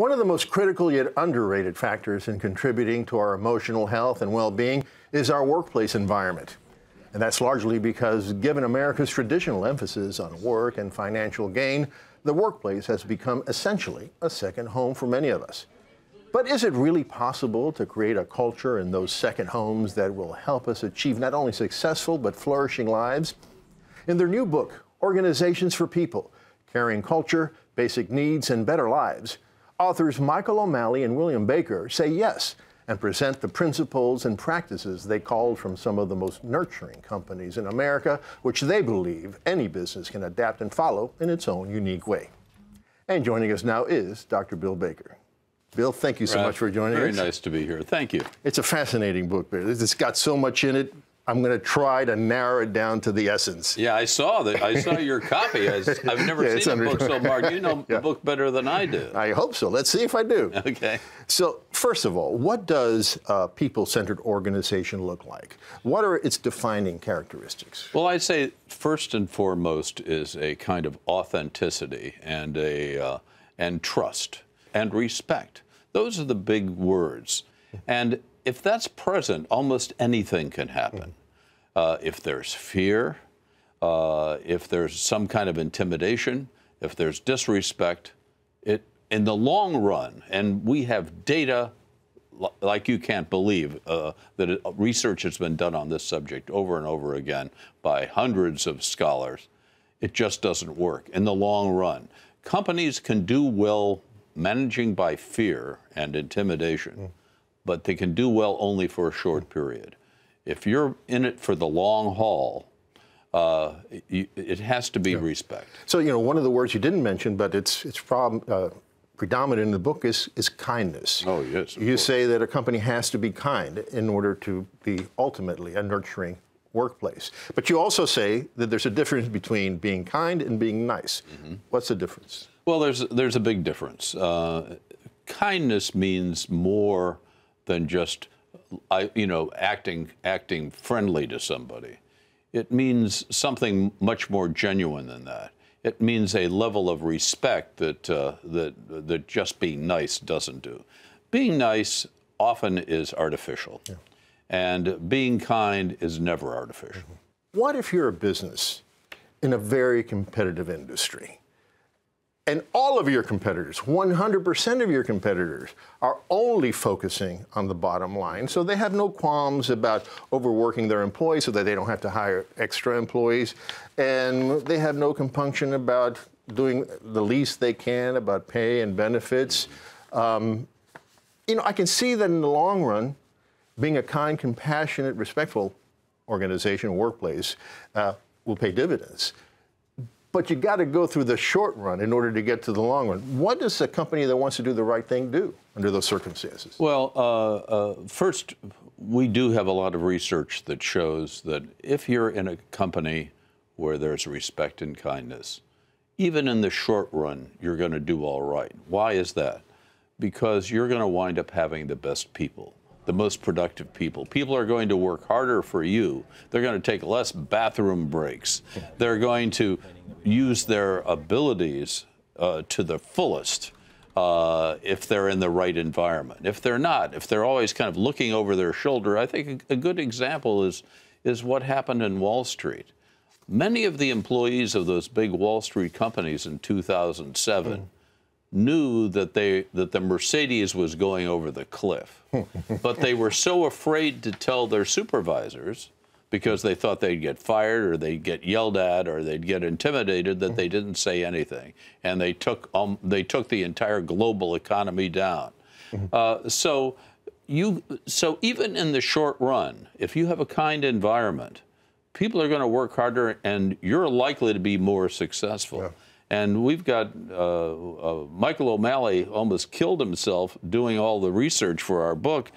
One of the most critical yet underrated factors in contributing to our emotional health and well being is our workplace environment. And that's largely because, given America's traditional emphasis on work and financial gain, the workplace has become essentially a second home for many of us. But is it really possible to create a culture in those second homes that will help us achieve not only successful but flourishing lives? In their new book, Organizations for People Caring Culture, Basic Needs, and Better Lives, Authors Michael O'Malley and William Baker say yes and present the principles and practices they called from some of the most nurturing companies in America, which they believe any business can adapt and follow in its own unique way. And joining us now is Dr. Bill Baker. Bill, thank you so much for joining very us. Very nice to be here. Thank you. It's a fascinating book, Bill. It's got so much in it. I'm going to try to narrow it down to the essence. Yeah, I saw that. I saw your copy. I, have never yeah, seen a book so marked. You know yeah. the book better than I do. I hope so. Let's see if I do. Okay. So, first of all, what does a people-centered organization look like? What are its defining characteristics? Well, I'd say first and foremost is a kind of authenticity and a uh, and trust and respect. Those are the big words. And if that's present, almost anything can happen. Uh, if there's fear, uh, if there's some kind of intimidation, if there's disrespect, it in the long run, and we have data like you can't believe uh, that research has been done on this subject over and over again by hundreds of scholars. It just doesn't work in the long run. Companies can do well managing by fear and intimidation, mm. but they can do well only for a short period. If you're in it for the long haul, uh, it has to be yeah. respect. So you know, one of the words you didn't mention, but it's it's problem, uh, predominant in the book is is kindness. Oh yes. You course. say that a company has to be kind in order to be ultimately a nurturing workplace. But you also say that there's a difference between being kind and being nice. Mm-hmm. What's the difference? Well, there's there's a big difference. Uh, kindness means more than just I, you know, acting acting friendly to somebody. It means something much more genuine than that. It means a level of respect that uh, that that just being nice doesn't do. Being nice often is artificial, yeah. and being kind is never artificial. What if you're a business in a very competitive industry? And all of your competitors, 100% of your competitors, are only focusing on the bottom line. So they have no qualms about overworking their employees so that they don't have to hire extra employees. And they have no compunction about doing the least they can about pay and benefits. Um, you know, I can see that in the long run, being a kind, compassionate, respectful organization, workplace, uh, will pay dividends but you got to go through the short run in order to get to the long run. What does a company that wants to do the right thing do under those circumstances? Well, uh, uh, first, we do have a lot of research that shows that if you're in a company where there's respect and kindness, even in the short run, you're going to do all right. Why is that? Because you're going to wind up having the best people the most productive people. People are going to work harder for you. They're going to take less bathroom breaks. They're going to use their abilities uh, to the fullest uh, if they're in the right environment. If they're not, if they're always kind of looking over their shoulder, I think a, good example is, is what happened in Wall Street. Many of the employees of those big Wall Street companies in 2007 mm knew that they that the Mercedes was going over the cliff, but they were so afraid to tell their supervisors because they thought they'd get fired or they'd get yelled at or they'd get intimidated that they didn't say anything, and they took um, they took the entire global economy down. Uh, so you so even in the short run, if you have a kind environment, people are going to work harder, and you're likely to be more successful. Yeah. And we've got uh, uh, Michael O'Malley almost killed himself doing all the research for our book.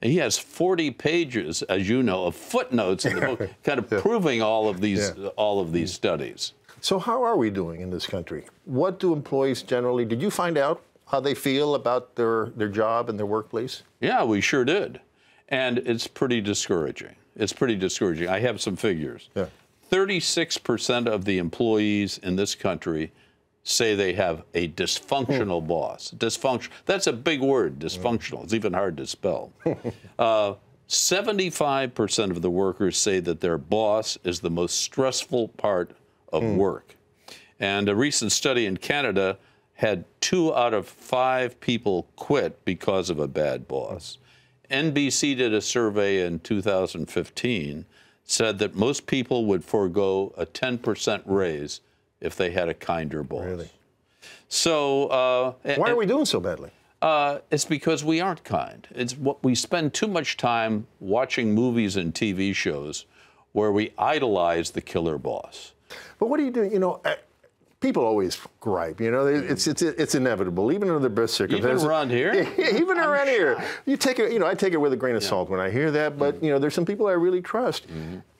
He has 40 pages, as you know, of footnotes in the book, kind of yeah. proving all of these yeah. all of these studies. So how are we doing in this country? What do employees generally? Did you find out how they feel about their their job and their workplace? Yeah, we sure did, and it's pretty discouraging. It's pretty discouraging. I have some figures. Yeah. 36% of the employees in this country say they have a dysfunctional boss. Dysfunction. That's a big word. Dysfunctional. It's even hard to spell. Uh, 75% of the workers say that their boss is the most stressful part of work. And a recent study in Canada had two out of five people quit because of a bad boss. NBC did a survey in 2015, said that most people would forego a 10% raise if they had a kinder boss. Really? So, uh, Why are we doing so badly? uh, it's because we aren't kind. It's what we spend too much time watching movies and TV shows where we idolize the killer boss. But what do you do? You know, people always gripe. You know, it's it's it's inevitable, even under the best circumstances. Even around here? Yeah, even around here, you take it. You know, I take it with a grain of salt when I hear that. But Mm-hmm. you know, there's some people I really trust,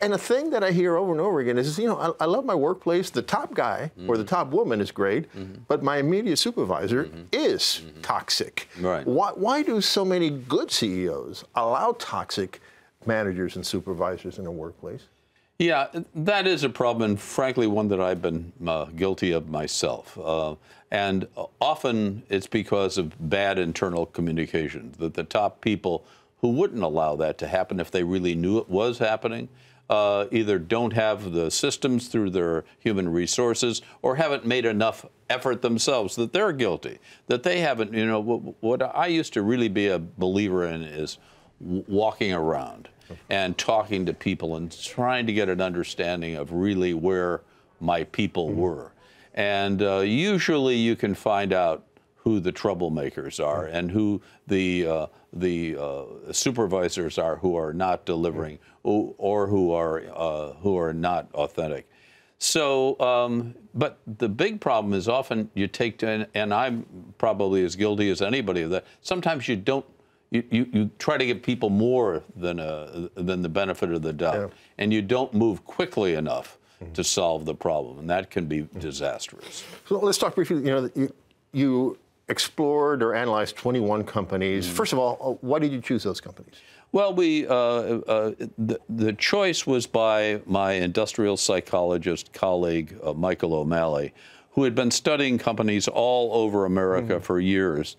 and the thing that I hear over and over again is, you know, I, I love my workplace. The top guy or Mm-hmm. the top woman is great, but my immediate supervisor is toxic. Mm-hmm. Right. Why why do so many good CEOs allow toxic managers and supervisors in the workplace? Yeah, that is a problem, and frankly, one that I've been uh, guilty of myself. Uh, and often it's because of bad internal communication, that the top people who wouldn't allow that to happen if they really knew it was happening uh, either don't have the systems through their human resources or haven't made enough effort themselves that they're guilty, that they haven't, you know, what, what I used to really be a believer in is walking around and talking to people and trying to get an understanding of really where my people were. And uh, usually you can find out who the troublemakers are and who the uh, the uh, supervisors are who are not delivering or, or who are uh, who are not authentic. So, um, but the big problem is often you take, to, and, and I'm probably as guilty as anybody of that. Sometimes you don't, you, you, you try to give people more than a, than the benefit of the doubt, Yeah. and you don't move quickly enough to solve the problem, and that can be disastrous. So let's talk briefly. You know, you, you explored or analyzed 21 companies. First of all, uh, why did you choose those companies? Well, we uh, uh, the, the choice was by my industrial psychologist colleague uh, Michael O'Malley, who had been studying companies all over America for years,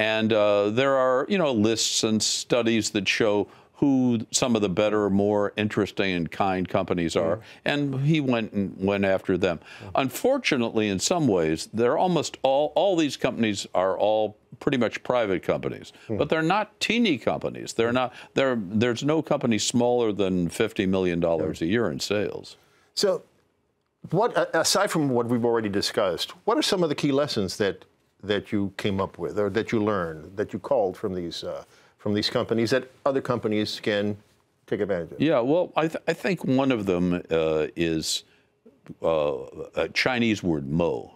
and uh, there are you know lists and studies that show who some of the better, more interesting and kind companies are, and he went and went after them. Unfortunately, in some ways, they're almost all all these companies are all pretty much private companies, but they're not teeny companies. They're not. They're, there's no company smaller than fifty million dollars a year in sales. So, what aside from what we've already discussed, what are some of the key lessons that that you came up with, or that you learned, that you called from these uh, from these companies that other companies can take advantage of? Yeah, well, I, th- I think one of them uh, is uh, a Chinese word "mo,"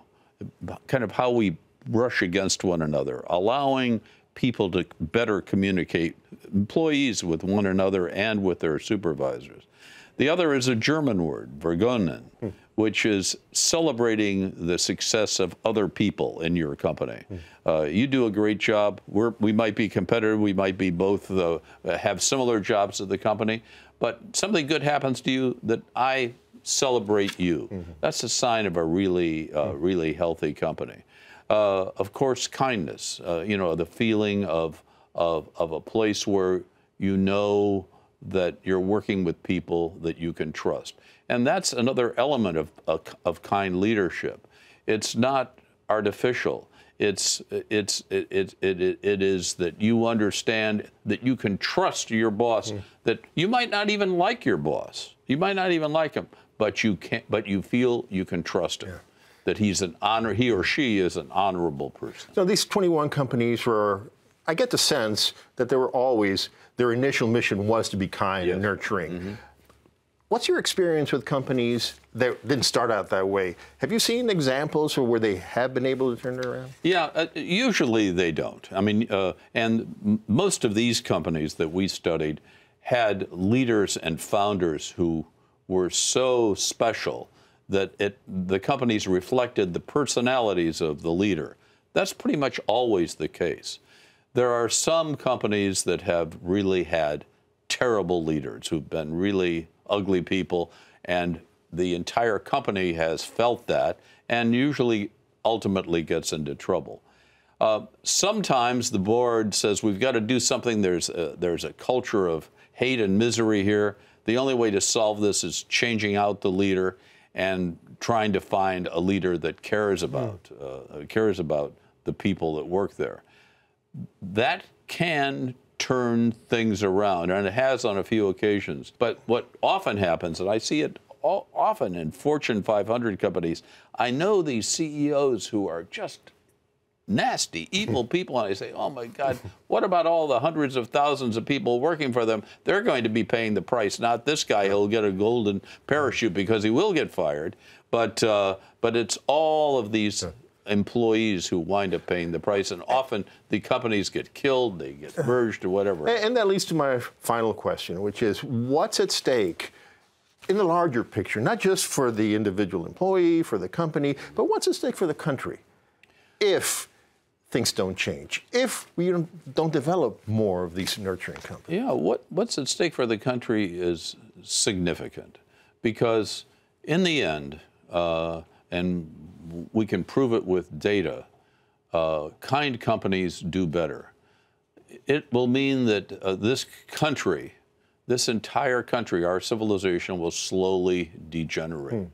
kind of how we brush against one another, allowing people to better communicate, employees with one another and with their supervisors. The other is a German word, "vergonnen," which is celebrating the success of other people in your company. Uh, you do a great job. We're, we might be competitive. We might be both uh, have similar jobs at the company, but something good happens to you that I celebrate you. That's a sign of a really, uh, really healthy company. Uh, of course, kindness. Uh, you know, the feeling of, of of a place where you know that you're working with people that you can trust. And that's another element of, of, of kind leadership. It's not artificial. It's, it's, it, it, it, it is that you understand that you can trust your boss, hmm. that you might not even like your boss. You might not even like him, but you can but you feel you can trust him. That he's an honor he or she is an honorable person. So these 21 companies were, I get the sense that there were always, their initial mission was to be kind and nurturing. What's your experience with companies that didn't start out that way? Have you seen examples of where they have been able to turn it around? Yeah, uh, usually they don't. I mean, uh, and m- most of these companies that we studied had leaders and founders who were so special that it, the companies reflected the personalities of the leader. That's pretty much always the case. There are some companies that have really had terrible leaders who've been really ugly people, and the entire company has felt that. And usually, ultimately gets into trouble. Uh, sometimes the board says we've got to do something. There's a, there's a culture of hate and misery here. The only way to solve this is changing out the leader and trying to find a leader that cares about uh, cares about the people that work there. That can turn things around, and it has on a few occasions. But what often happens, and I see it all, often in Fortune 500 companies, I know these CEOs who are just nasty, evil people, and I say, oh my God, what about all the hundreds of thousands of people working for them? They're going to be paying the price, not this guy. He'll get a golden parachute because he will get fired, but uh, but it's all of these employees who wind up paying the price, and often the companies get killed, they get merged, or whatever. And that leads to my final question, which is, what's at stake? In the larger picture, not just for the individual employee, for the company, but what's at stake for the country? If things don't change, if we don't develop more of these nurturing companies. Yeah, what, what's at stake for the country is significant because, in the end, uh, and we can prove it with data, uh, kind companies do better. It will mean that uh, this country, this entire country, our civilization will slowly degenerate.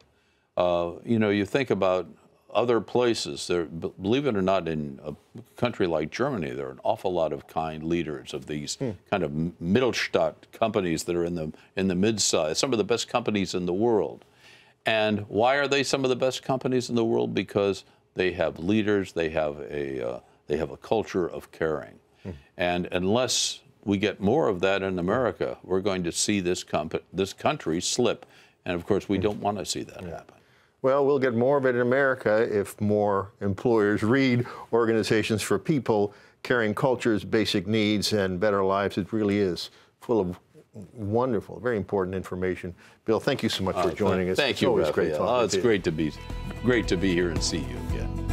Uh, you know, you think about other places. There, b- believe it or not, in a country like Germany, there are an awful lot of kind leaders of these kind of Mittelstand companies that are in the in the mid-size, some of the best companies in the world. And why are they some of the best companies in the world? Because they have leaders, they have a uh, they have a culture of caring, and unless we get more of that in America, we're going to see this comp- this country slip, and of course, we don't want to see that happen. Well, we'll get more of it in America if more employers read Organizations for People, Caring Cultures, Basic Needs, and Better Lives. It really is full of wonderful, very important information. Bill, thank you so much for joining us. Thank it's you, always Rafael. great talking oh, it's great to be great to be here and see you again.